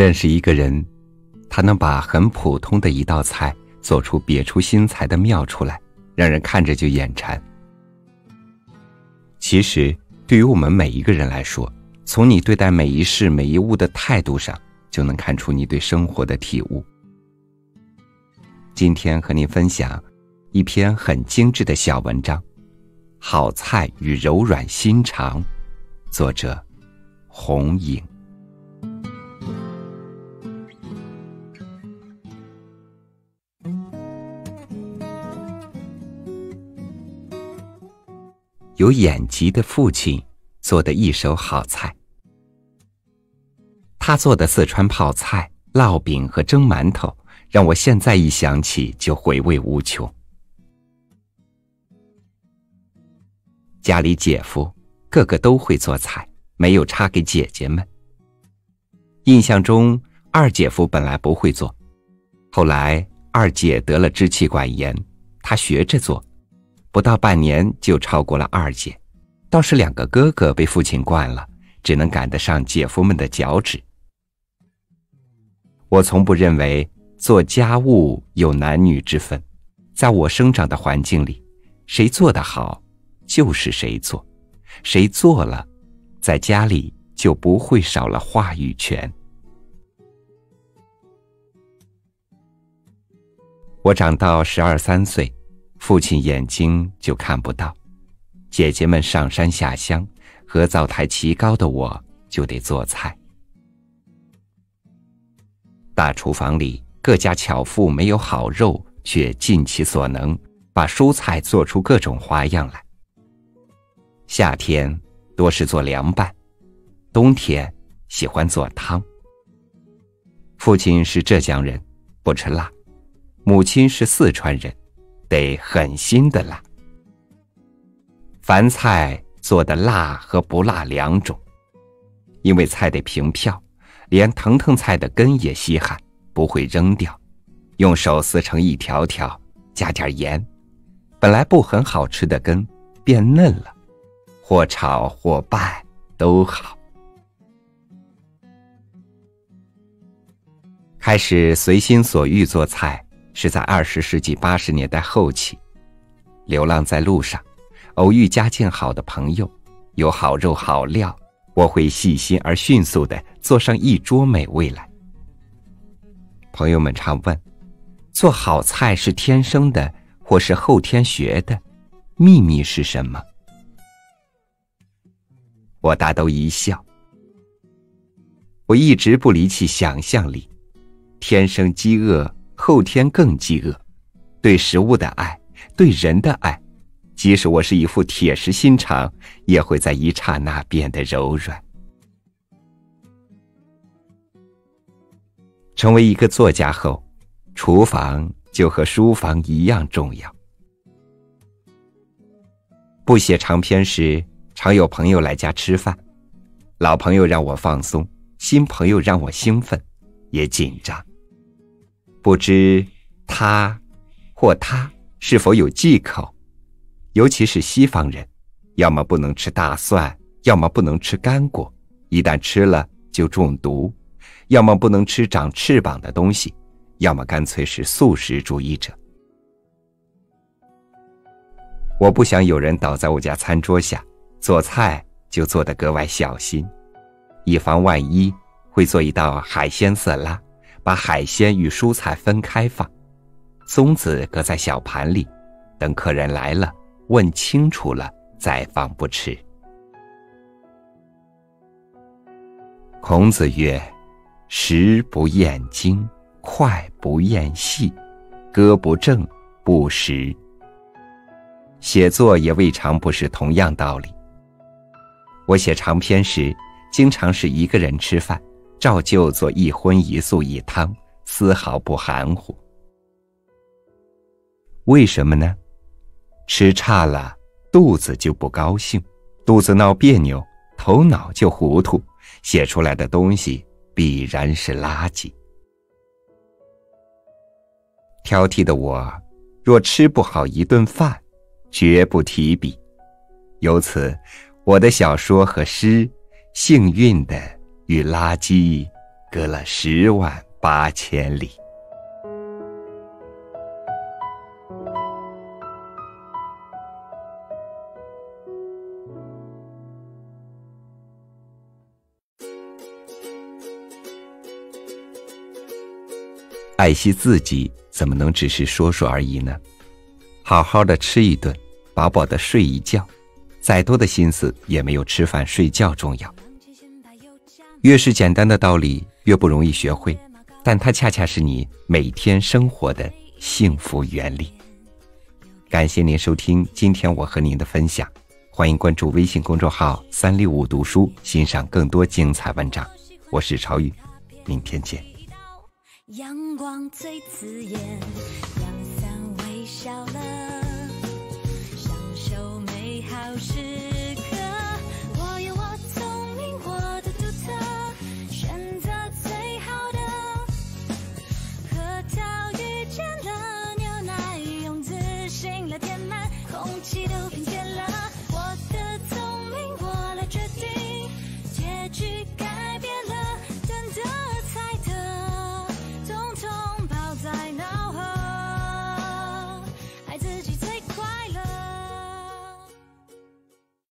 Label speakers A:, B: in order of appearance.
A: 认识一个人，他能把很普通的一道菜做出别出心裁的妙出来，让人看着就眼馋。其实，对于我们每一个人来说，从你对待每一事每一物的态度上，就能看出你对生活的体悟。今天和您分享一篇很精致的小文章，《好菜与柔软心肠》，作者红影。有眼疾的父亲做的一手好菜。他做的四川泡菜、烙饼和蒸馒头，让我现在一想起就回味无穷。家里姐夫个个都会做菜，没有差给姐姐们。印象中，二姐夫本来不会做，后来二姐得了支气管炎，他学着做，不到半年就超过了二姐。倒是两个哥哥被父亲惯了，只能赶得上姐夫们的脚趾。我从不认为做家务有男女之分，在我生长的环境里，谁做得好，就是谁做，谁做了，在家里就不会少了话语权。我长到十二三岁，父亲眼睛就看不到，姐姐们上山下乡，和灶台齐高的我就得做菜。大厨房里，各家巧妇没有好肉，却尽其所能把蔬菜做出各种花样来。夏天多是做凉拌，冬天喜欢做汤。父亲是浙江人，不吃辣；母亲是四川人，得狠心的辣。凡菜做的辣和不辣两种，因为菜得平票。连藤藤菜的根也稀罕，不会扔掉，用手撕成一条条，加点盐，本来不很好吃的根变嫩了，或炒或拌都好。开始随心所欲做菜是在二十世纪八十年代后期，流浪在路上，偶遇家境好的朋友，有好肉好料。我会细心而迅速的做上一桌美味来。朋友们常问：做好菜是天生的，或是后天学的？秘密是什么？我大都一笑。我一直不离弃想象力，天生饥饿，后天更饥饿。对食物的爱，对人的爱。即使我是一副铁石心肠，也会在一刹那变得柔软。成为一个作家后，厨房就和书房一样重要。不写长篇时，常有朋友来家吃饭，老朋友让我放松，新朋友让我兴奋，也紧张。不知他或他是否有忌口。尤其是西方人，要么不能吃大蒜，要么不能吃干果，一旦吃了就中毒；要么不能吃长翅膀的东西，要么干脆是素食主义者。我不想有人倒在我家餐桌下做菜，就做得格外小心，以防万一。会做一道海鲜色拉，把海鲜与蔬菜分开放，松子搁在小盘里，等客人来了。问清楚了再放不迟。孔子曰：“食不厌精，脍不厌细，歌不正不食。”写作也未尝不是同样道理。我写长篇时，经常是一个人吃饭，照旧做一荤一素一汤，丝毫不含糊。为什么呢？吃差了，肚子就不高兴；肚子闹别扭，头脑就糊涂，写出来的东西必然是垃圾。挑剔的我，若吃不好一顿饭，绝不提笔。由此，我的小说和诗，幸运的与垃圾隔了十万八千里。爱惜自己，怎么能只是说说而已呢？好好的吃一顿，饱饱的睡一觉，再多的心思也没有吃饭睡觉重要。越是简单的道理，越不容易学会，但它恰恰是你每天生活的幸福原理。感谢您收听今天我和您的分享，欢迎关注微信公众号“三六五读书”，欣赏更多精彩文章。我是朝雨，明天见。
B: 阳光最刺眼微笑了。